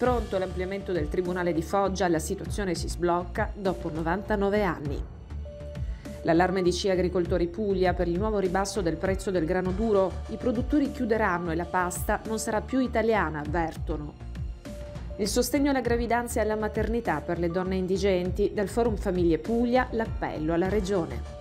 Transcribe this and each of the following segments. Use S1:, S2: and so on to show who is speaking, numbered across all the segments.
S1: Pronto l'ampliamento del Tribunale di Foggia, la situazione si sblocca dopo 99 anni. L'allarme di C Agricoltori Puglia per il nuovo ribasso del prezzo del grano duro, i produttori chiuderanno e la pasta non sarà più italiana, avvertono. Il sostegno alla gravidanza e alla maternità per le donne indigenti dal Forum Famiglie Puglia, l'appello alla Regione.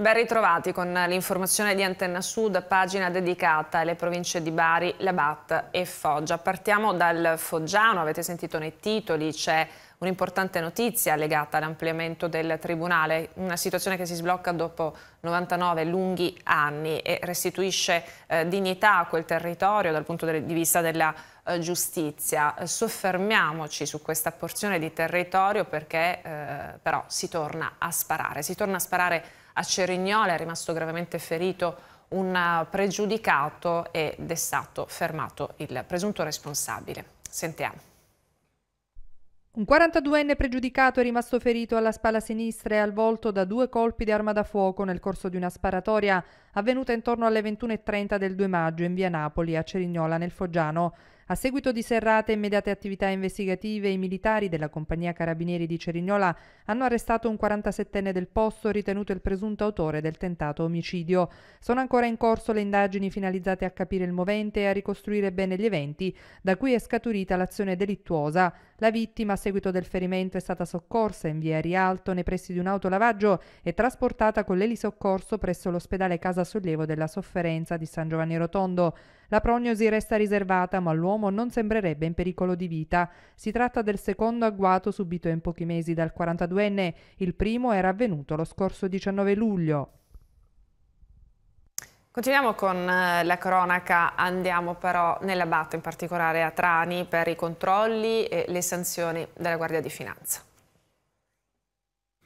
S2: Ben ritrovati con l'informazione di Antenna Sud, pagina dedicata alle province di Bari, Labat e Foggia. Partiamo dal Foggiano, avete sentito nei titoli, c'è un'importante notizia legata all'ampliamento del Tribunale, una situazione che si sblocca dopo 99 lunghi anni e restituisce eh, dignità a quel territorio dal punto di vista della eh, giustizia. Soffermiamoci su questa porzione di territorio perché eh, però si torna a sparare. Si torna a sparare a Cerignola, è rimasto gravemente ferito un pregiudicato ed è stato fermato il presunto responsabile. Sentiamo.
S3: Un 42enne pregiudicato è rimasto ferito alla spalla sinistra e al volto da due colpi di arma da fuoco nel corso di una sparatoria avvenuta intorno alle 21.30 del 2 maggio in via Napoli, a Cerignola, nel Foggiano. A seguito di serrate e immediate attività investigative, i militari della compagnia Carabinieri di Cerignola hanno arrestato un 47enne del posto ritenuto il presunto autore del tentato omicidio. Sono ancora in corso le indagini finalizzate a capire il movente e a ricostruire bene gli eventi da cui è scaturita l'azione delittuosa. La vittima, a seguito del ferimento, è stata soccorsa in via Rialto nei pressi di un autolavaggio e trasportata con l'elisoccorso presso l'ospedale Casa Sollievo della Sofferenza di San Giovanni Rotondo. La prognosi resta riservata, ma l'uomo non sembrerebbe in pericolo di vita. Si tratta del secondo agguato subito in pochi mesi dal 42enne. Il primo era avvenuto lo scorso 19 luglio.
S2: Continuiamo con eh, la cronaca, andiamo però nella Batto, in particolare a Trani, per i controlli e le sanzioni della Guardia di Finanza.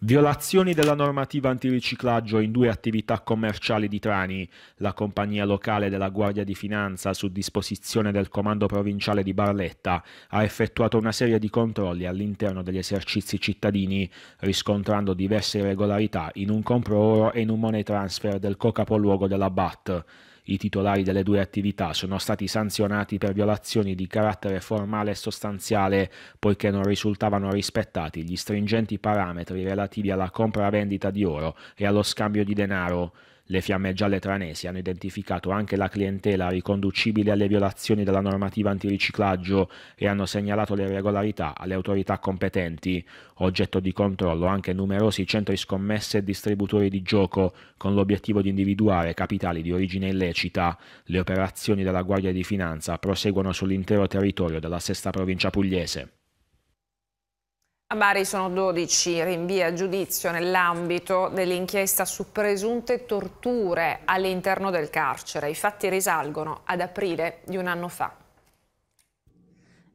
S4: Violazioni della normativa antiriciclaggio in due attività commerciali di Trani. La compagnia locale della Guardia di Finanza, su disposizione del Comando Provinciale di Barletta, ha effettuato una serie di controlli all'interno degli esercizi cittadini, riscontrando diverse irregolarità in un compro oro e in un money transfer del co-capoluogo della BAT. I titolari delle due attività sono stati sanzionati per violazioni di carattere formale e sostanziale, poiché non risultavano rispettati gli stringenti parametri relativi alla compravendita di oro e allo scambio di denaro. Le fiamme gialle tranesi hanno identificato anche la clientela riconducibile alle violazioni della normativa antiriciclaggio e hanno segnalato le irregolarità alle autorità competenti. Oggetto di controllo anche numerosi centri scommesse e distributori di gioco con l'obiettivo di individuare capitali di origine illecita. Le operazioni della Guardia di Finanza proseguono sull'intero territorio della sesta provincia pugliese.
S2: A Bari sono 12 rinvii a giudizio nell'ambito dell'inchiesta su presunte torture all'interno del carcere. I fatti risalgono ad aprile di un anno fa.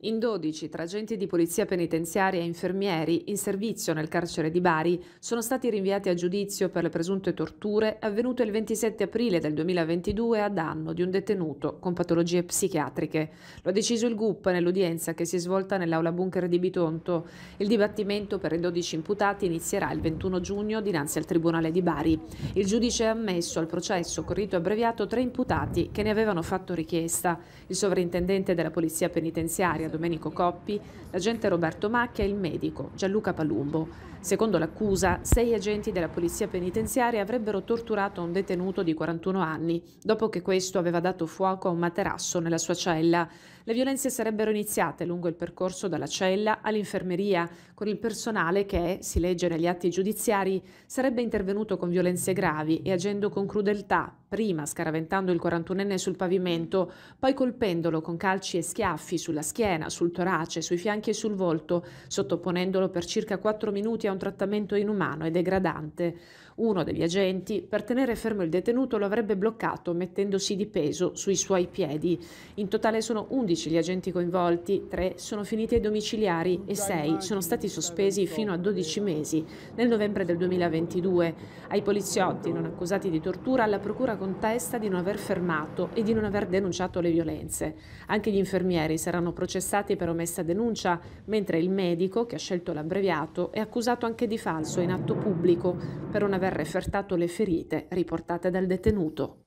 S1: In 12, tra agenti di polizia penitenziaria e infermieri in servizio nel carcere di Bari, sono stati rinviati a giudizio per le presunte torture avvenute il 27 aprile del 2022 a danno di un detenuto con patologie psichiatriche. Lo ha deciso il GUP nell'udienza che si è svolta nell'aula bunker di Bitonto. Il dibattimento per i 12 imputati inizierà il 21 giugno dinanzi al Tribunale di Bari. Il giudice ha ammesso al processo corrito abbreviato tre imputati che ne avevano fatto richiesta. Il sovrintendente della polizia penitenziaria Domenico Coppi, l'agente Roberto Macchia e il medico Gianluca Palumbo. Secondo l'accusa, sei agenti della polizia penitenziaria avrebbero torturato un detenuto di 41 anni, dopo che questo aveva dato fuoco a un materasso nella sua cella. Le violenze sarebbero iniziate lungo il percorso dalla cella all'infermeria, con il personale che, si legge negli atti giudiziari, sarebbe intervenuto con violenze gravi e agendo con crudeltà, prima scaraventando il 41enne sul pavimento, poi colpendolo con calci e schiaffi sulla schiena, sul torace, sui fianchi e sul volto, sottoponendolo per circa 4 minuti a un trattamento inumano e degradante. Uno degli agenti, per tenere fermo il detenuto, lo avrebbe bloccato mettendosi di peso sui suoi piedi. In totale sono 11 gli agenti coinvolti, 3 sono finiti ai domiciliari e 6 sono stati sospesi fino a 12 mesi nel novembre del 2022. Ai poliziotti non accusati di tortura la procura contesta di non aver fermato e di non aver denunciato le violenze. Anche gli infermieri saranno processati per omessa denuncia, mentre il medico, che ha scelto l'abbreviato, è accusato anche di falso in atto pubblico per non aver refertato le ferite riportate dal detenuto.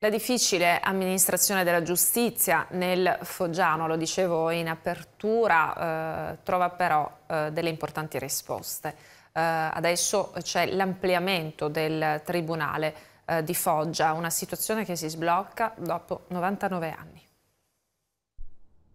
S2: La difficile amministrazione della giustizia nel Foggiano, lo dicevo in apertura, eh, trova però eh, delle importanti risposte. Eh, adesso c'è l'ampliamento del Tribunale eh, di Foggia, una situazione che si sblocca dopo 99 anni.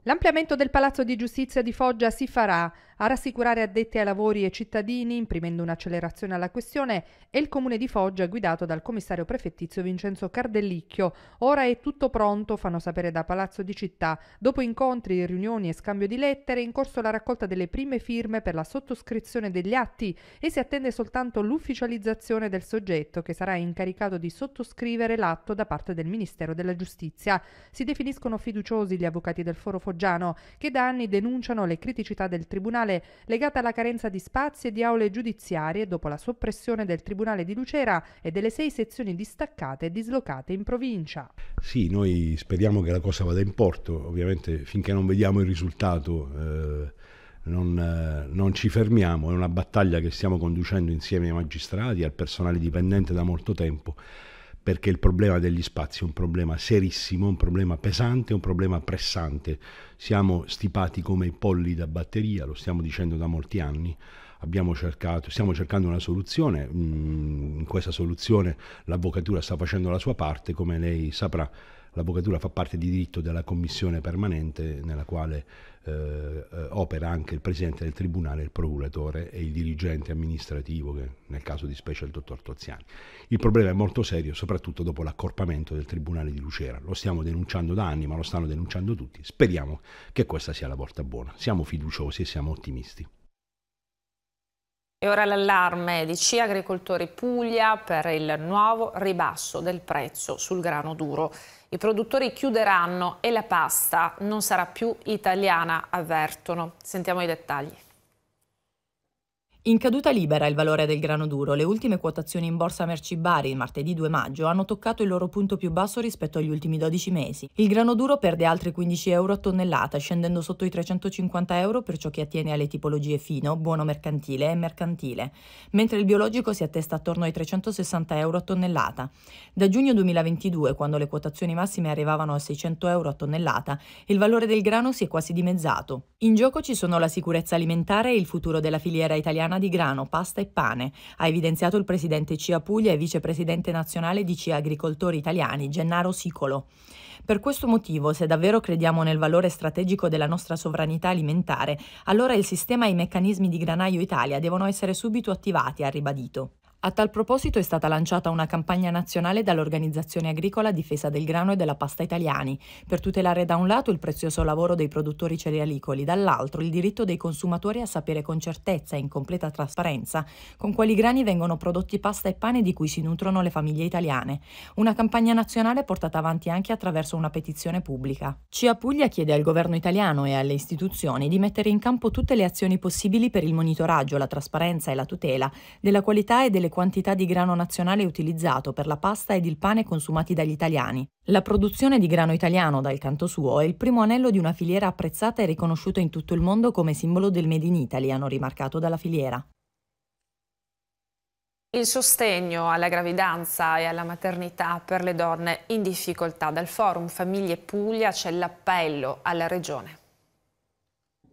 S3: L'ampliamento del Palazzo di Giustizia di Foggia si farà. A rassicurare addetti ai lavori e cittadini, imprimendo un'accelerazione alla questione, è il comune di Foggia guidato dal commissario prefettizio Vincenzo Cardellicchio. Ora è tutto pronto, fanno sapere da Palazzo di Città. Dopo incontri, riunioni e scambio di lettere, è in corso la raccolta delle prime firme per la sottoscrizione degli atti e si attende soltanto l'ufficializzazione del soggetto che sarà incaricato di sottoscrivere l'atto da parte del Ministero della Giustizia. Si definiscono fiduciosi gli avvocati del Foro Foggiano che da anni denunciano le criticità del Tribunale Nazionale legata alla carenza di spazi e di aule giudiziarie dopo la soppressione del Tribunale di Lucera e delle sei sezioni distaccate e dislocate in provincia.
S5: Sì, noi speriamo che la cosa vada in porto, ovviamente finché non vediamo il risultato eh, non, eh, non ci fermiamo, è una battaglia che stiamo conducendo insieme ai magistrati, al personale dipendente da molto tempo perché il problema degli spazi è un problema serissimo, un problema pesante, un problema pressante. Siamo stipati come i polli da batteria, lo stiamo dicendo da molti anni. Cercato, stiamo cercando una soluzione, mm, in questa soluzione l'avvocatura sta facendo la sua parte, come lei saprà l'avvocatura fa parte di diritto della commissione permanente nella quale eh, eh, opera anche il presidente del tribunale, il procuratore e il dirigente amministrativo, che nel caso di specie è il dottor Toziani. Il problema è molto serio, soprattutto dopo l'accorpamento del tribunale di Lucera. Lo stiamo denunciando da anni, ma lo stanno denunciando tutti. Speriamo che questa sia la volta buona. Siamo fiduciosi e siamo ottimisti.
S2: E ora l'allarme di C Agricoltori Puglia per il nuovo ribasso del prezzo sul grano duro. I produttori chiuderanno e la pasta non sarà più italiana, avvertono. Sentiamo i dettagli.
S6: In caduta libera il valore del grano duro. Le ultime quotazioni in borsa merci Bari, martedì 2 maggio, hanno toccato il loro punto più basso rispetto agli ultimi 12 mesi. Il grano duro perde altri 15 euro a tonnellata, scendendo sotto i 350 euro per ciò che attiene alle tipologie fino, buono mercantile e mercantile, mentre il biologico si attesta attorno ai 360 euro a tonnellata. Da giugno 2022, quando le quotazioni massime arrivavano a 600 euro a tonnellata, il valore del grano si è quasi dimezzato. In gioco ci sono la sicurezza alimentare e il futuro della filiera italiana italiana di grano, pasta e pane, ha evidenziato il presidente CIA Puglia e vicepresidente nazionale di CIA Agricoltori Italiani, Gennaro Sicolo. Per questo motivo, se davvero crediamo nel valore strategico della nostra sovranità alimentare, allora il sistema e i meccanismi di Granaio Italia devono essere subito attivati, ha ribadito. A tal proposito è stata lanciata una campagna nazionale dall'Organizzazione Agricola Difesa del Grano e della Pasta Italiani, per tutelare da un lato il prezioso lavoro dei produttori cerealicoli, dall'altro il diritto dei consumatori a sapere con certezza e in completa trasparenza con quali grani vengono prodotti pasta e pane di cui si nutrono le famiglie italiane. Una campagna nazionale portata avanti anche attraverso una petizione pubblica. CIA Puglia chiede al governo italiano e alle istituzioni di mettere in campo tutte le azioni possibili per il monitoraggio, la trasparenza e la tutela della qualità e delle quantità di grano nazionale utilizzato per la pasta ed il pane consumati dagli italiani. La produzione di grano italiano, dal canto suo, è il primo anello di una filiera apprezzata e riconosciuta in tutto il mondo come simbolo del Made in Italy, hanno rimarcato dalla filiera.
S2: Il sostegno alla gravidanza e alla maternità per le donne in difficoltà. Dal Forum Famiglie Puglia c'è l'appello alla Regione.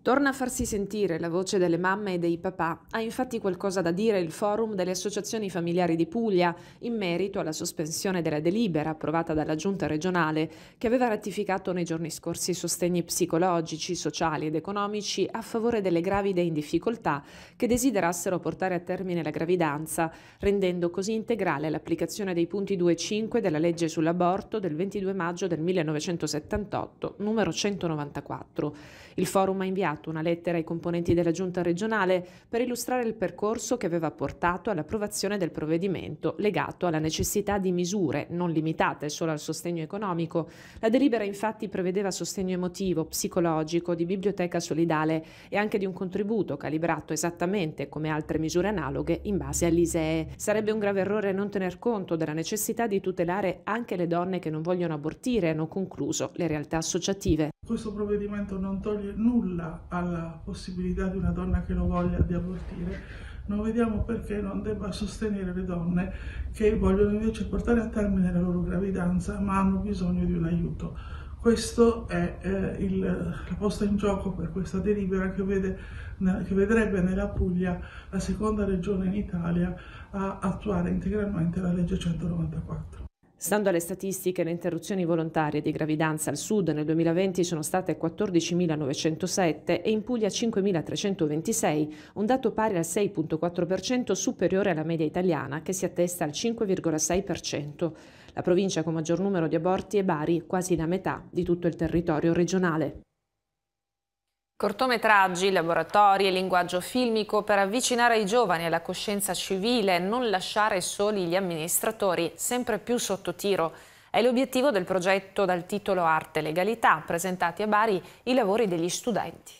S1: Torna a farsi sentire la voce delle mamme e dei papà. Ha infatti qualcosa da dire il forum delle associazioni familiari di Puglia in merito alla sospensione della delibera approvata dalla giunta regionale che aveva ratificato nei giorni scorsi sostegni psicologici, sociali ed economici a favore delle gravide in difficoltà che desiderassero portare a termine la gravidanza, rendendo così integrale l'applicazione dei punti 2 e 5 della legge sull'aborto del 22 maggio del 1978, numero 194. Il forum ha inviato inviato una lettera ai componenti della giunta regionale per illustrare il percorso che aveva portato all'approvazione del provvedimento legato alla necessità di misure non limitate solo al sostegno economico. La delibera infatti prevedeva sostegno emotivo, psicologico, di biblioteca solidale e anche di un contributo calibrato esattamente come altre misure analoghe in base all'ISEE. Sarebbe un grave errore non tener conto della necessità di tutelare anche le donne che non vogliono abortire, hanno concluso le realtà associative.
S7: Questo provvedimento non toglie nulla alla possibilità di una donna che lo voglia di abortire, non vediamo perché non debba sostenere le donne che vogliono invece portare a termine la loro gravidanza ma hanno bisogno di un aiuto. Questa è eh, il, la posta in gioco per questa delibera che, vede, che vedrebbe nella Puglia la seconda regione in Italia a attuare integralmente la legge 194.
S1: Stando alle statistiche, le interruzioni volontarie di gravidanza al sud nel 2020 sono state 14.907 e in Puglia 5.326, un dato pari al 6,4% superiore alla media italiana che si attesta al 5,6%. La provincia con maggior numero di aborti è Bari, quasi la metà di tutto il territorio regionale.
S2: Cortometraggi, laboratori e linguaggio filmico per avvicinare i giovani alla coscienza civile e non lasciare soli gli amministratori sempre più sotto tiro. È l'obiettivo del progetto dal titolo Arte e Legalità, presentati a Bari i lavori degli studenti.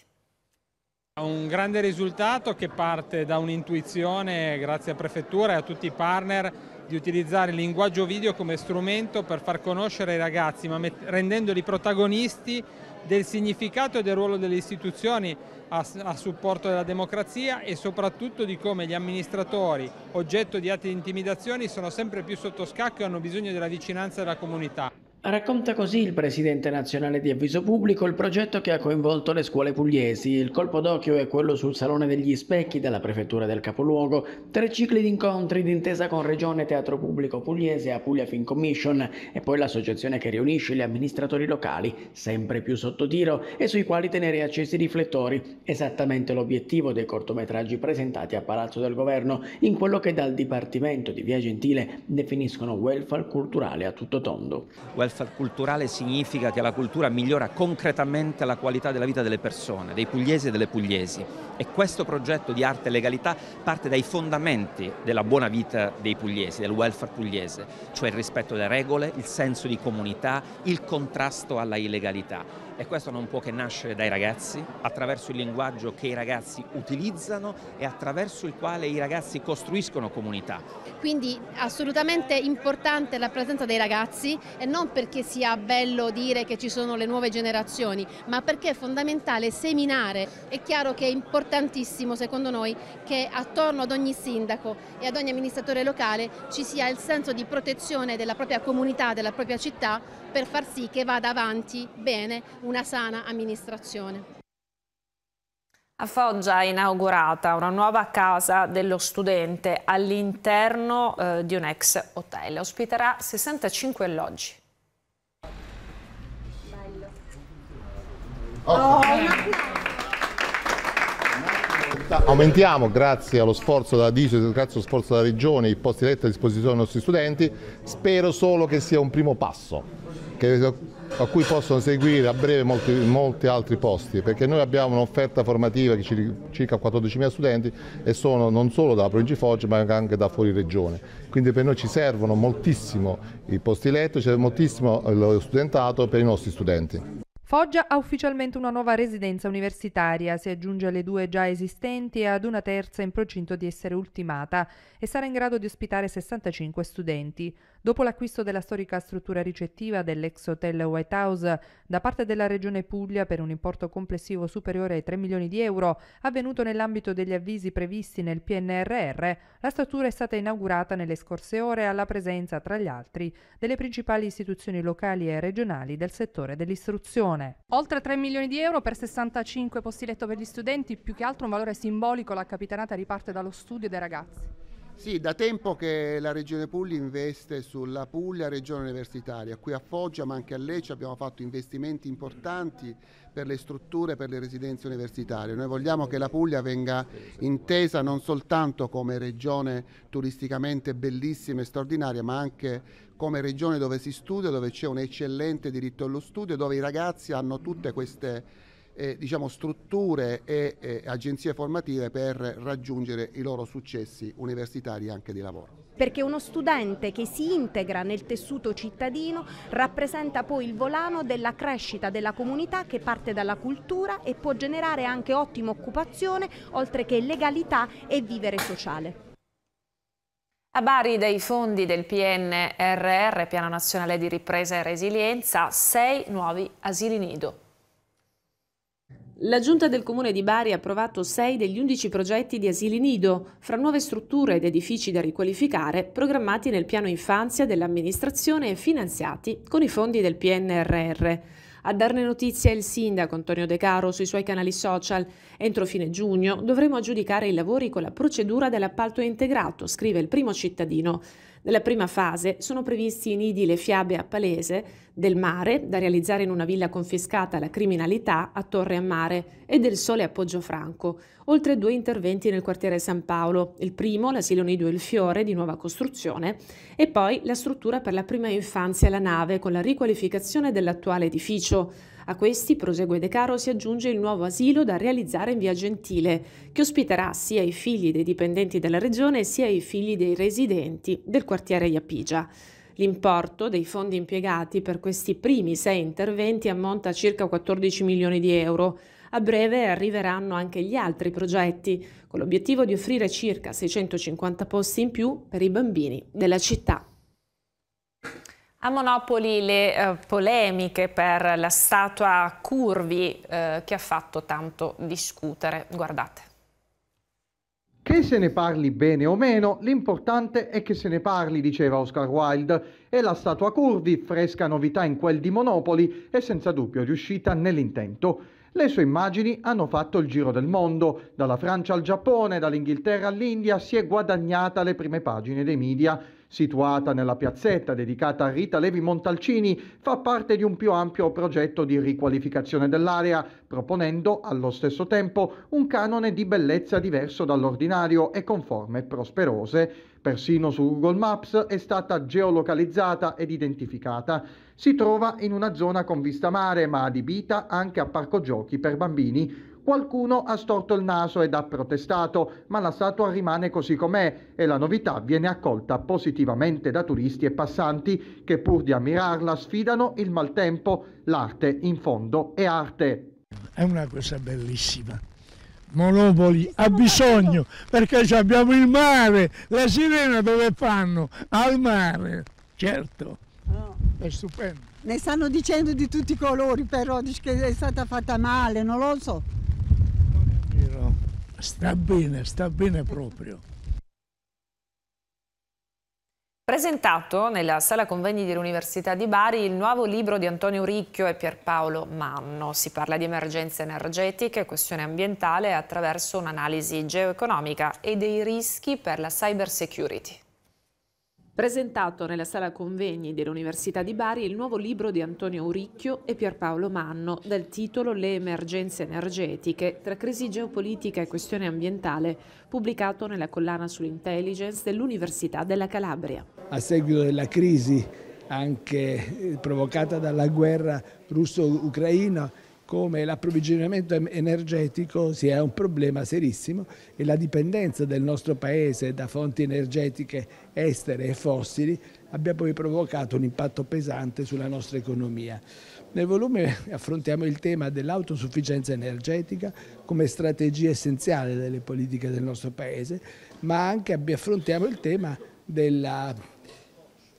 S8: Un grande risultato che parte da un'intuizione, grazie a Prefettura e a tutti i partner, di utilizzare il linguaggio video come strumento per far conoscere i ragazzi, ma rendendoli protagonisti del significato e del ruolo delle istituzioni a, a, supporto della democrazia e soprattutto di come gli amministratori, oggetto di atti di intimidazione, sono sempre più sotto scacco e hanno bisogno della vicinanza della comunità.
S9: Racconta così il presidente nazionale di Avviso Pubblico il progetto che ha coinvolto le scuole pugliesi. Il colpo d'occhio è quello sul Salone degli Specchi della prefettura del capoluogo, tre cicli di incontri d'intesa con Regione Teatro Pubblico Pugliese e Apulia Film Commission e poi l'associazione che riunisce gli amministratori locali, sempre più sotto tiro e sui quali tenere accesi i riflettori, esattamente l'obiettivo dei cortometraggi presentati a Palazzo del Governo in quello che dal Dipartimento di Via Gentile definiscono welfare culturale a tutto tondo
S10: welfare culturale significa che la cultura migliora concretamente la qualità della vita delle persone, dei pugliesi e delle pugliesi. E questo progetto di arte e legalità parte dai fondamenti della buona vita dei pugliesi, del welfare pugliese, cioè il rispetto delle regole, il senso di comunità, il contrasto alla illegalità e questo non può che nascere dai ragazzi, attraverso il linguaggio che i ragazzi utilizzano e attraverso il quale i ragazzi costruiscono comunità.
S11: Quindi assolutamente importante la presenza dei ragazzi e non perché sia bello dire che ci sono le nuove generazioni, ma perché è fondamentale seminare. È chiaro che è importantissimo secondo noi che attorno ad ogni sindaco e ad ogni amministratore locale ci sia il senso di protezione della propria comunità, della propria città per far sì che vada avanti bene una sana amministrazione.
S2: A Foggia è inaugurata una nuova casa dello studente all'interno eh, di un ex hotel. Ospiterà 65 alloggi.
S12: Oh. Aumentiamo, grazie allo sforzo della DICE, grazie allo sforzo della Regione, i posti letti a disposizione dei nostri studenti. Spero solo che sia un primo passo che, a cui possono seguire a breve molti, molti, altri posti, perché noi abbiamo un'offerta formativa di circa 14.000 studenti e sono non solo dalla provincia di Foggia ma anche da fuori regione. Quindi per noi ci servono moltissimo i posti letto, ci serve moltissimo lo studentato per i nostri studenti.
S3: Foggia ha ufficialmente una nuova residenza universitaria, si aggiunge alle due già esistenti e ad una terza in procinto di essere ultimata e sarà in grado di ospitare 65 studenti. Dopo l'acquisto della storica struttura ricettiva dell'ex hotel White House da parte della Regione Puglia per un importo complessivo superiore ai 3 milioni di euro, avvenuto nell'ambito degli avvisi previsti nel PNRR, la struttura è stata inaugurata nelle scorse ore alla presenza, tra gli altri, delle principali istituzioni locali e regionali del settore dell'istruzione istruzione.
S13: Oltre 3 milioni di euro per 65 posti letto per gli studenti, più che altro un valore simbolico, la capitanata riparte dallo studio dei ragazzi.
S14: Sì, da tempo che la Regione Puglia investe sulla Puglia Regione Universitaria. Qui a Foggia ma anche a Lecce abbiamo fatto investimenti importanti per le strutture, per le residenze universitarie. Noi vogliamo che la Puglia venga intesa non soltanto come regione turisticamente bellissima e straordinaria, ma anche come regione dove si studia, dove c'è un eccellente diritto allo studio, dove i ragazzi hanno tutte queste eh, diciamo, strutture e eh, agenzie formative per raggiungere i loro successi universitari e anche di lavoro
S15: perché uno studente che si integra nel tessuto cittadino rappresenta poi il volano della crescita della comunità che parte dalla cultura e può generare anche ottima occupazione oltre che legalità e vivere sociale.
S2: A Bari dei fondi del PNRR, Piano Nazionale di Ripresa e Resilienza, sei nuovi asili nido.
S1: La Giunta del Comune di Bari ha approvato 6 degli 11 progetti di asili nido, fra nuove strutture ed edifici da riqualificare, programmati nel piano infanzia dell'amministrazione e finanziati con i fondi del PNRR. A darne notizia il sindaco Antonio De Caro sui suoi canali social. Entro fine giugno dovremo aggiudicare i lavori con la procedura dell'appalto integrato, scrive il primo cittadino. Nella prima fase sono previsti i nidi Le Fiabe a Palese, del mare, da realizzare in una villa confiscata alla criminalità a Torre a Mare, e del Sole a Poggio oltre due interventi nel quartiere San Paolo, il primo, l'asilo nido Il Fiore, di nuova costruzione, e poi la struttura per la prima infanzia La Nave, con la riqualificazione dell'attuale edificio. A questi, prosegue De Caro, si aggiunge il nuovo asilo da realizzare in via Gentile, che ospiterà sia i figli dei dipendenti della regione sia i figli dei residenti del quartiere Iapigia. L'importo dei fondi impiegati per questi primi sei interventi ammonta a circa 14 milioni di euro. A breve arriveranno anche gli altri progetti, con l'obiettivo di offrire circa 650 posti in più per i bambini della città.
S2: A Monopoli le eh, polemiche per la statua Curvi eh, che ha fatto tanto discutere. Guardate.
S16: Che se ne parli bene o meno, l'importante è che se ne parli, diceva Oscar Wilde, e la statua Curvi, fresca novità in quel di Monopoli, è senza dubbio riuscita nell'intento. Le sue immagini hanno fatto il giro del mondo, dalla Francia al Giappone, dall'Inghilterra all'India, si è guadagnata le prime pagine dei media situata nella piazzetta dedicata a Rita Levi Montalcini, fa parte di un più ampio progetto di riqualificazione dell'area, proponendo allo stesso tempo un canone di bellezza diverso dall'ordinario e con forme prosperose. Persino su Google Maps è stata geolocalizzata ed identificata. Si trova in una zona con vista mare, ma adibita anche a parco giochi per bambini, Qualcuno ha storto il naso ed ha protestato, ma la statua rimane così com'è e la novità viene accolta positivamente da turisti e passanti che pur di ammirarla sfidano il maltempo. L'arte in fondo è arte.
S17: È una cosa bellissima. Monopoli ha bisogno perché abbiamo il mare, la sirena dove fanno? Al mare, certo, è stupendo.
S18: Ne stanno dicendo di tutti i colori però, dice che è stata fatta male, non lo so
S17: sta bene, sta bene proprio.
S2: Presentato nella sala convegni dell'Università di Bari il nuovo libro di Antonio Ricchio e Pierpaolo Manno. Si parla di emergenze energetiche, questione ambientale attraverso un'analisi geoeconomica e dei rischi per la cyber security.
S1: Presentato nella sala convegni dell'Università di Bari il nuovo libro di Antonio Uricchio e Pierpaolo Manno dal titolo Le emergenze energetiche tra crisi geopolitica e questione ambientale, pubblicato nella collana sull'intelligence dell'Università della Calabria.
S17: A seguito della crisi anche provocata dalla guerra russo-ucraina, come l'approvvigionamento energetico sia un problema serissimo e la dipendenza del nostro Paese da fonti energetiche estere e fossili abbia poi provocato un impatto pesante sulla nostra economia. Nel volume affrontiamo il tema dell'autosufficienza energetica come strategia essenziale delle politiche del nostro Paese, ma anche affrontiamo il tema della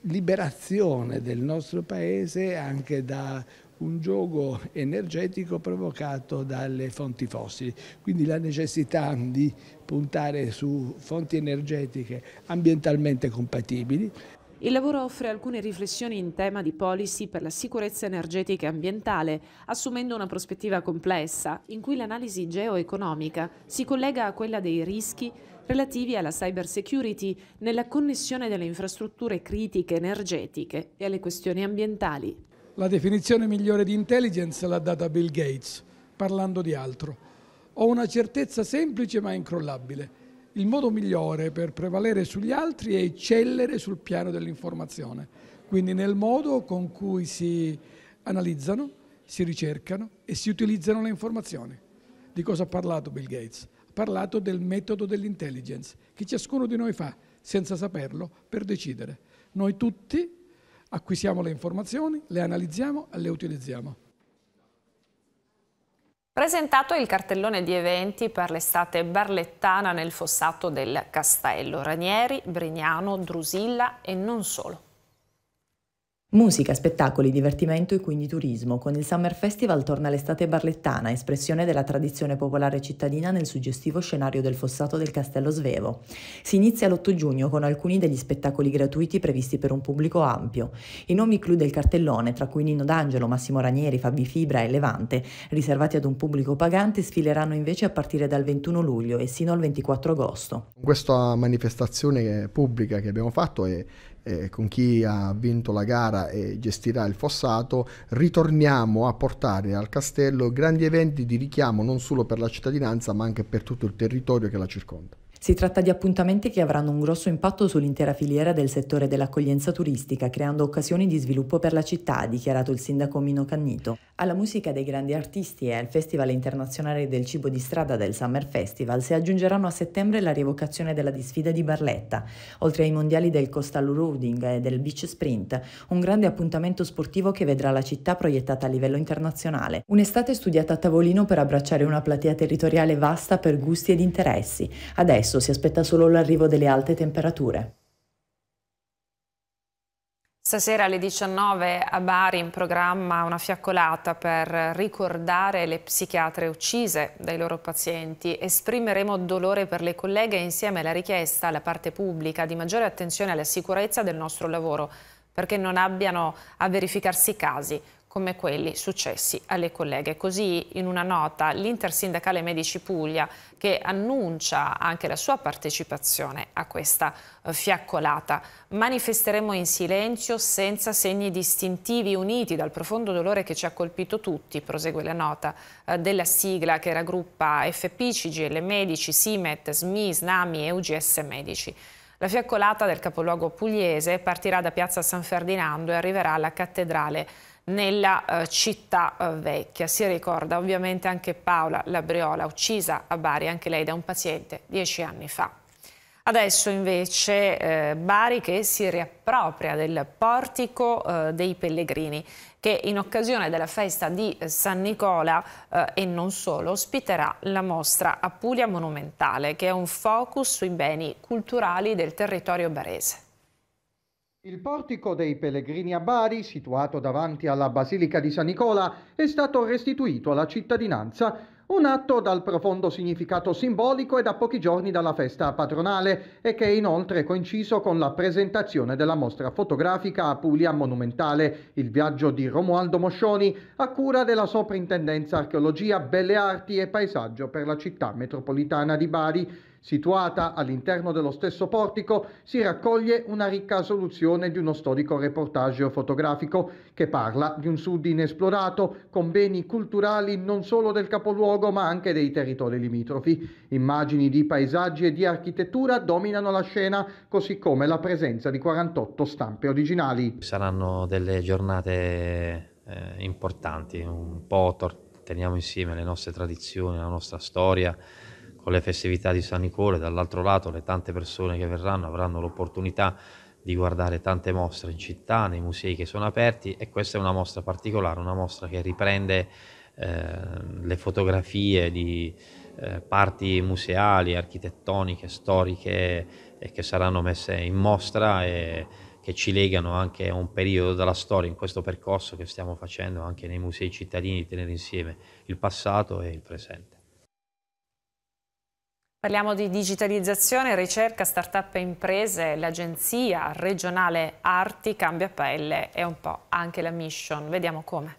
S17: liberazione del nostro Paese anche da un gioco energetico provocato dalle fonti fossili, quindi la necessità di puntare su fonti energetiche ambientalmente compatibili.
S1: Il lavoro offre alcune riflessioni in tema di policy per la sicurezza energetica e ambientale, assumendo una prospettiva complessa in cui l'analisi geoeconomica si collega a quella dei rischi relativi alla cyber security nella connessione delle infrastrutture critiche energetiche e alle questioni ambientali.
S19: La definizione migliore di intelligence l'ha data Bill Gates, parlando di altro. Ho una certezza semplice ma incrollabile. Il modo migliore per prevalere sugli altri è eccellere sul piano dell'informazione, quindi nel modo con cui si analizzano, si ricercano e si utilizzano le informazioni. Di cosa ha parlato Bill Gates? Ha parlato del metodo dell'intelligence, che ciascuno di noi fa, senza saperlo, per decidere. Noi tutti acquisiamo le informazioni, le analizziamo e le utilizziamo.
S2: Presentato il cartellone di eventi per l'estate barlettana nel fossato del Castello, Ranieri, Brignano, Drusilla e non solo.
S6: Musica, spettacoli, divertimento e quindi turismo. Con il Summer Festival torna l'estate barlettana, espressione della tradizione popolare cittadina nel suggestivo scenario del fossato del Castello Svevo. Si inizia l'8 giugno con alcuni degli spettacoli gratuiti previsti per un pubblico ampio. I nomi clou del cartellone, tra cui Nino D'Angelo, Massimo Ranieri, Fabi Fibra e Levante, riservati ad un pubblico pagante, sfileranno invece a partire dal 21 luglio e sino al 24 agosto.
S20: Questa manifestazione pubblica che abbiamo fatto è eh, con chi ha vinto la gara e gestirà il fossato, ritorniamo a portare al castello grandi eventi di richiamo non solo per la cittadinanza ma anche per tutto il territorio che la circonda.
S6: Si tratta di appuntamenti che avranno un grosso impatto sull'intera filiera del settore dell'accoglienza turistica, creando occasioni di sviluppo per la città, ha dichiarato il sindaco Mino Cannito. Alla musica dei grandi artisti e al Festival internazionale del cibo di strada del Summer Festival si aggiungeranno a settembre la rievocazione della disfida di Barletta, oltre ai mondiali del coastal roading e del beach sprint, un grande appuntamento sportivo che vedrà la città proiettata a livello internazionale. Un'estate studiata a tavolino per abbracciare una platea territoriale vasta per gusti ed interessi. Adesso Adesso si aspetta solo l'arrivo delle alte temperature.
S1: Stasera alle 19 a Bari in programma una fiaccolata per ricordare le psichiatre uccise dai loro pazienti. Esprimeremo dolore per le colleghe insieme alla richiesta alla parte pubblica di maggiore attenzione alla sicurezza del nostro lavoro perché non abbiano a verificarsi casi come quelli successi alle colleghe. Così in una nota l'Intersindacale Medici Puglia che annuncia anche la sua partecipazione a questa eh, fiaccolata. Manifesteremo in silenzio senza segni distintivi uniti dal profondo dolore che ci ha colpito tutti, prosegue la nota eh, della sigla che raggruppa FP, CGL Medici, SIMET, SMI, SNAMI e UGS Medici. La fiaccolata del capoluogo pugliese partirà da Piazza San Ferdinando e arriverà alla cattedrale nella eh, città eh, vecchia. Si ricorda ovviamente anche Paola Labriola, uccisa a Bari, anche lei da un paziente dieci anni fa. Adesso invece eh, Bari che si riappropria del portico eh, dei pellegrini che in occasione della festa di San Nicola eh, e non solo ospiterà la mostra Apulia Monumentale che è un focus sui beni culturali del territorio barese.
S16: Il portico dei Pellegrini a Bari, situato davanti alla Basilica di San Nicola, è stato restituito alla cittadinanza, un atto dal profondo significato simbolico e da pochi giorni dalla festa patronale e che è inoltre coinciso con la presentazione della mostra fotografica a Puglia Monumentale, il viaggio di Romualdo Moscioni, a cura della Soprintendenza Archeologia, Belle Arti e Paesaggio per la città metropolitana di Bari, Situata all'interno dello stesso portico si raccoglie una ricca soluzione di uno storico reportage fotografico che parla di un sud inesplorato con beni culturali non solo del capoluogo ma anche dei territori limitrofi. Immagini di paesaggi e di architettura dominano la scena così come la presenza di 48 stampe originali.
S21: Saranno delle giornate eh, importanti, un po' teniamo insieme le nostre tradizioni, la nostra storia con le festività di San Nicola dall'altro lato le tante persone che verranno avranno l'opportunità di guardare tante mostre in città, nei musei che sono aperti e questa è una mostra particolare, una mostra che riprende eh, le fotografie di eh, parti museali, architettoniche, storiche e che saranno messe in mostra e che ci legano anche a un periodo della storia in questo percorso che stiamo facendo anche nei musei cittadini, tenere insieme il passato e il presente.
S1: Parliamo di digitalizzazione, ricerca, start-up e imprese, l'agenzia regionale Arti cambia pelle e un po' anche la mission. Vediamo come.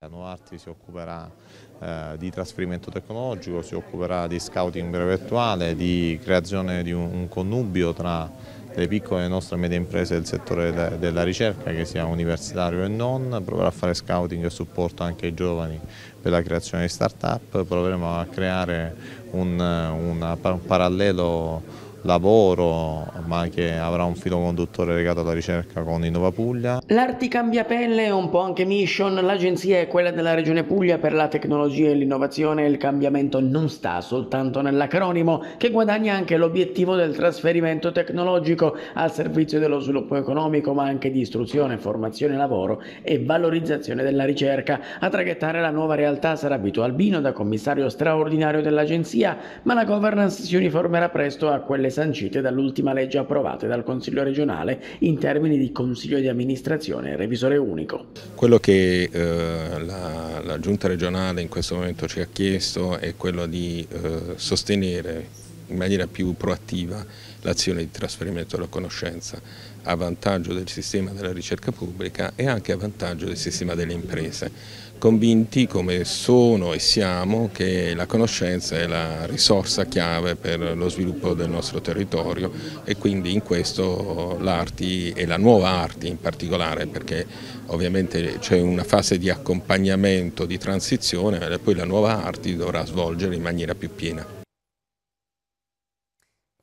S22: La nuova Arti si occuperà eh, di trasferimento tecnologico, si occuperà di scouting brevettuale, di creazione di un, un connubio tra le piccole e nostre medie imprese del settore de della ricerca, che sia universitario e non, proverà a fare scouting e supporto anche ai giovani per la creazione di start-up, proveremo a creare un, un parallelo lavoro ma che avrà un filo conduttore legato alla ricerca con Innova Puglia.
S9: L'Arti cambia pelle e un po' anche Mission, l'agenzia è quella della Regione Puglia per la tecnologia e l'innovazione e il cambiamento non sta soltanto nell'acronimo che guadagna anche l'obiettivo del trasferimento tecnologico al servizio dello sviluppo economico ma anche di istruzione, formazione, lavoro e valorizzazione della ricerca. A traghettare la nuova realtà sarà Vito Albino da commissario straordinario dell'agenzia ma la governance si uniformerà presto a quelle sancite dall'ultima legge approvata dal Consiglio regionale in termini di Consiglio di amministrazione e revisore unico.
S23: Quello che eh, la, la, Giunta regionale in questo momento ci ha chiesto è quello di eh, sostenere in maniera più proattiva l'azione di trasferimento della conoscenza a vantaggio del sistema della ricerca pubblica e anche a vantaggio del sistema delle imprese, convinti come sono e siamo che la conoscenza è la risorsa chiave per lo sviluppo del nostro territorio e quindi in questo l'Arti e la nuova Arti in particolare perché ovviamente c'è una fase di accompagnamento, di transizione e poi la nuova Arti dovrà svolgere in maniera più piena.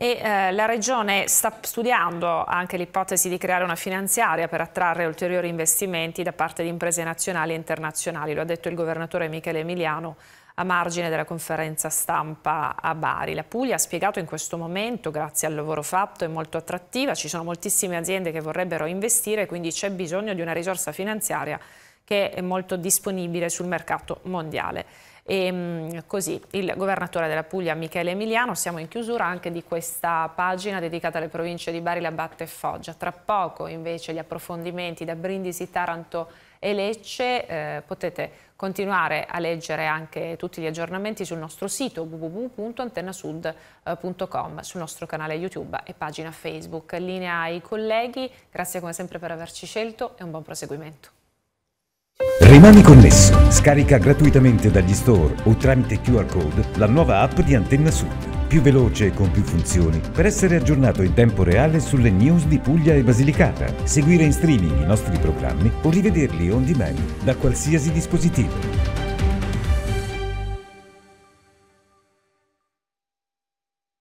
S1: E eh, la Regione sta studiando anche l'ipotesi di creare una finanziaria per attrarre ulteriori investimenti da parte di imprese nazionali e internazionali, lo ha detto il governatore Michele Emiliano a margine della conferenza stampa a Bari. La Puglia ha spiegato in questo momento, grazie al lavoro fatto, è molto attrattiva, ci sono moltissime aziende che vorrebbero investire, quindi c'è bisogno di una risorsa finanziaria che è molto disponibile sul mercato mondiale. E mm, così il governatore della Puglia Michele Emiliano, siamo in chiusura anche di questa pagina dedicata alle province di Bari, Labatte e Foggia. Tra poco invece gli approfondimenti da Brindisi, Taranto e Lecce, eh, potete continuare a leggere anche tutti gli aggiornamenti sul nostro sito www.antennasud.com, sul nostro canale YouTube e pagina Facebook. Linea ai colleghi, grazie come sempre per averci scelto e un buon proseguimento.
S24: Rimani connesso, scarica gratuitamente dagli store o tramite QR code la nuova app di Antenna Sud, più veloce e con più funzioni per essere aggiornato in tempo reale sulle news di Puglia e Basilicata, seguire in streaming i nostri programmi o rivederli on demand da qualsiasi dispositivo.